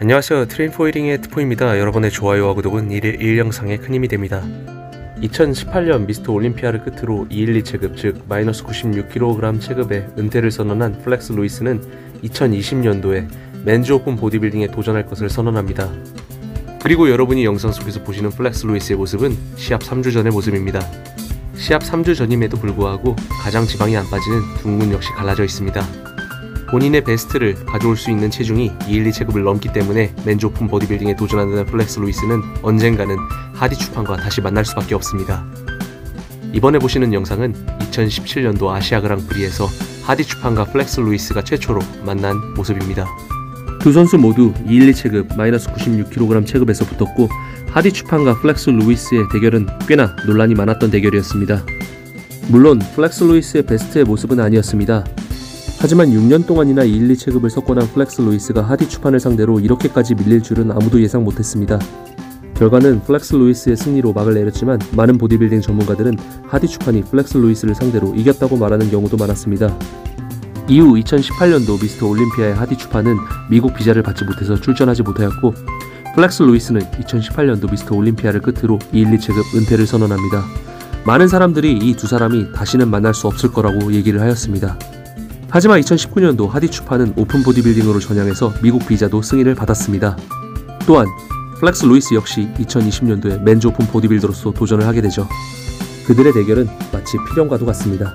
안녕하세요. Train For Eating의 트포이입니다. 여러분의 좋아요와 구독은 일일 1영상에 큰 힘이 됩니다. 2018년 미스터 올림피아를 끝으로 212 체급 즉 마이너스 96kg 체급에 은퇴를 선언한 플렉스 루이스는 2020년도에 Men's Open 보디빌딩에 도전할 것을 선언합니다. 그리고 여러분이 영상 속에서 보시는 플렉스 루이스의 모습은 시합 3주 전의 모습입니다. 시합 3주 전임에도 불구하고 가장 지방이 안 빠지는 둔근 역시 갈라져 있습니다 본인의 베스트를 가져올 수 있는 체중이 212 체급을 넘기 때문에 오픈 보디빌딩에 도전하는 플렉스 루이스는 언젠가는 하디 추판과 다시 만날 수밖에 없습니다. 이번에 보시는 영상은 2017년도 아시아 그랑프리에서 하디 추판과 플렉스 루이스가 최초로 만난 모습입니다. 두 선수 모두 212 체급 마이너스 96kg 체급에서 붙었고 하디 추판과 플렉스 루이스의 대결은 꽤나 논란이 많았던 대결이었습니다. 물론 플렉스 루이스의 베스트의 모습은 아니었습니다. 하지만 6년 동안이나 212 체급을 석권한 플렉스 루이스가 하디 추판을 상대로 이렇게까지 밀릴 줄은 아무도 예상 못했습니다. 결과는 플렉스 루이스의 승리로 막을 내렸지만 많은 보디빌딩 전문가들은 하디 추판이 플렉스 루이스를 상대로 이겼다고 말하는 경우도 많았습니다. 이후 2018년도 미스터 올림피아의 하디 추판은 미국 비자를 받지 못해서 출전하지 못하였고 플렉스 루이스는 2018년도 미스터 올림피아를 끝으로 212 체급 은퇴를 선언합니다. 많은 사람들이 이 두 사람이 다시는 만날 수 없을 거라고 얘기를 하였습니다. 하지만 2019년도 하디 추판은 오픈 보디빌딩으로 전향해서 미국 비자도 승인을 받았습니다. 또한 플렉스 루이스 역시 2020년도에 Men's Open 보디빌더로서 도전을 하게 되죠. 그들의 대결은 마치 필연과도 같습니다.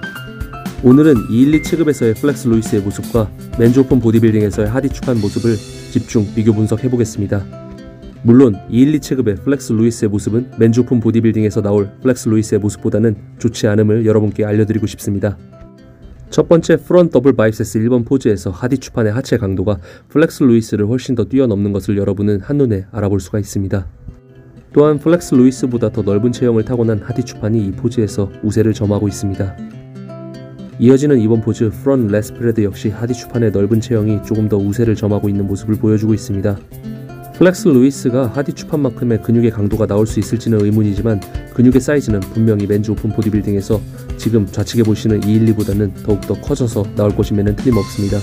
오늘은 212 체급에서의 플렉스 루이스의 모습과 Men's Open 보디빌딩에서의 하디 추판 모습을 집중 비교 분석해 보겠습니다. 물론 212 체급의 플렉스 루이스의 모습은 Men's Open 보디빌딩에서 나올 플렉스 루이스의 모습보다는 좋지 않음을 여러분께 알려드리고 싶습니다. 첫 번째 Front Double Biceps 1번 포즈에서 하디 추판의 하체 강도가 플렉스 루이스를 훨씬 더 뛰어넘는 것을 여러분은 한눈에 알아볼 수가 있습니다. 또한 플렉스 루이스보다 더 넓은 체형을 타고난 하디 추판이 이 포즈에서 우세를 점하고 있습니다. 이어지는 이번 포즈 Front Lat Spread 역시 하디 추판의 넓은 체형이 조금 더 우세를 점하고 있는 모습을 보여주고 있습니다. 플렉스 루이스가 하디 추판만큼의 근육의 강도가 나올 수 있을지는 의문이지만 근육의 사이즈는 분명히 Men's Open 보디빌딩에서 지금 좌측에 보시는 212보다는 더욱더 커져서 나올 것임에는 틀림없습니다.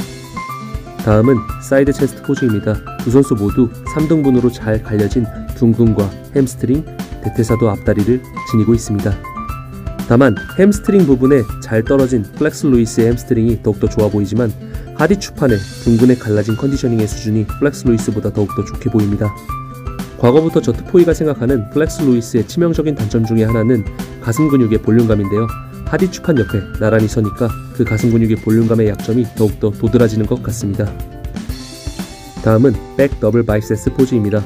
다음은 Side Chest 포즈입니다. 두 선수 모두 3등분으로 잘 갈려진 둔근과 햄스트링, 대퇴사두 앞다리를 지니고 있습니다. 다만 햄스트링 부분에 잘 떨어진 플렉스 루이스의 햄스트링이 더욱더 좋아 보이지만 하디 추판의 둔근의 갈라진 conditioning의 수준이 플렉스 루이스보다 더욱더 좋게 보입니다. 과거부터 저 트포이가 생각하는 플렉스 루이스의 치명적인 단점 중의 하나는 가슴 근육의 볼륨감인데요. 하디 추판 옆에 나란히 서니까 그 가슴 근육의 볼륨감의 약점이 더욱더 도드라지는 것 같습니다. 다음은 Back Double Biceps 포즈입니다.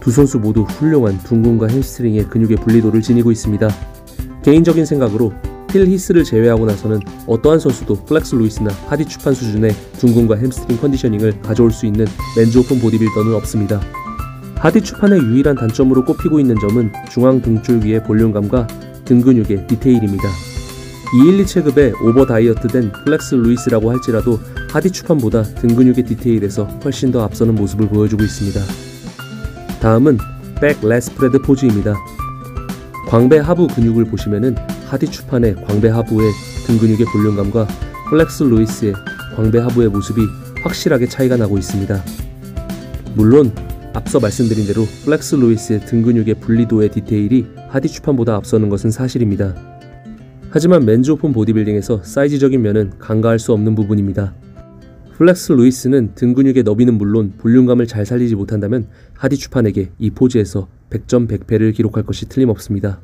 두 선수 모두 훌륭한 둔근과 햄스트링의 근육의 분리도를 지니고 있습니다. 개인적인 생각으로 필 히스를 제외하고 나서는 어떠한 선수도 플렉스 루이스나 하디 추판 수준의 둔근과 햄스트링 conditioning을 가져올 수 있는 Men's Open 보디빌더는 없습니다. 하디 추판의 유일한 단점으로 꼽히고 있는 점은 중앙 등줄기의 볼륨감과 등 근육의 디테일입니다. 212 체급의 오버 다이어트된 플렉스 루이스라고 할지라도 하디 추판보다 등 근육의 디테일에서 훨씬 더 앞서는 모습을 보여주고 있습니다. 다음은 Back Lat Spread 포즈입니다. 광배 하부 근육을 보시면은 하디 추판의 광배 하부의 등 근육의 볼륨감과 플렉스 루이스의 광배 하부의 모습이 확실하게 차이가 나고 있습니다. 물론 앞서 말씀드린 대로 플렉스 루이스의 등 근육의 분리도의 디테일이 하디 추판보다 앞서는 것은 사실입니다. 하지만 Men's Open 보디빌딩에서 사이즈적인 면은 간과할 수 없는 부분입니다. 플렉스 루이스는 등 근육의 너비는 물론 볼륨감을 잘 살리지 못한다면 하디 추판에게 이 포즈에서 100점 100패를 기록할 것이 틀림없습니다.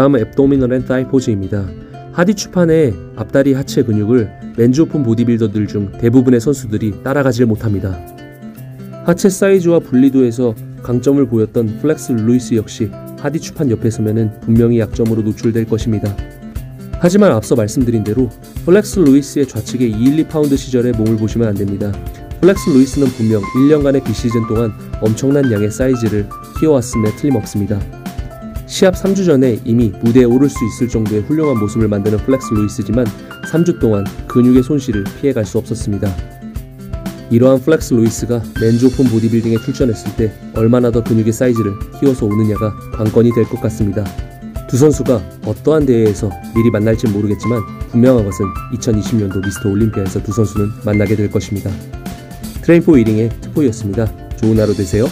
다음은 Abdominal and Thigh 포즈입니다. 하디 추판의 앞다리 하체 근육을 Men's Open 보디빌더들 중 대부분의 선수들이 따라가질 못합니다. 하체 사이즈와 분리도에서 강점을 보였던 플렉스 루이스 역시 하디 추판 옆에 서면은 분명히 약점으로 노출될 것입니다. 하지만 앞서 말씀드린 대로 플렉스 루이스의 좌측의 212 파운드 시절의 몸을 보시면 안 됩니다. 플렉스 루이스는 분명 1년간의 비시즌 동안 엄청난 양의 사이즈를 키워왔음에 틀림없습니다. 시합 3주 전에 이미 무대에 오를 수 있을 정도의 훌륭한 모습을 만드는 플렉스 루이스지만 3주 동안 근육의 손실을 피해갈 수 없었습니다. 이러한 플렉스 루이스가 오픈 보디빌딩에 출전했을 때 얼마나 더 근육의 사이즈를 키워서 오느냐가 관건이 될 것 같습니다. 두 선수가 어떠한 대회에서 미리 만날지 모르겠지만 분명한 것은 2020년도 미스터 올림피아에서 두 선수는 만나게 될 것입니다. 트레인포 1링의 트포이였습니다. 좋은 하루 되세요.